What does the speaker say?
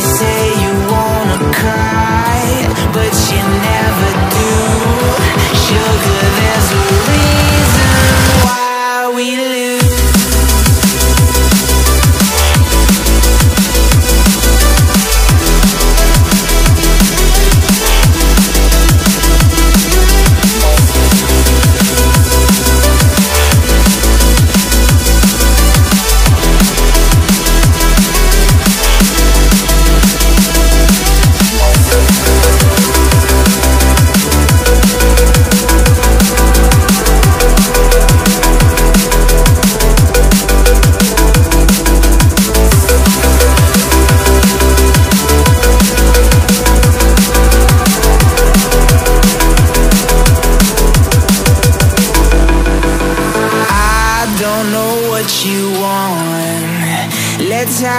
dice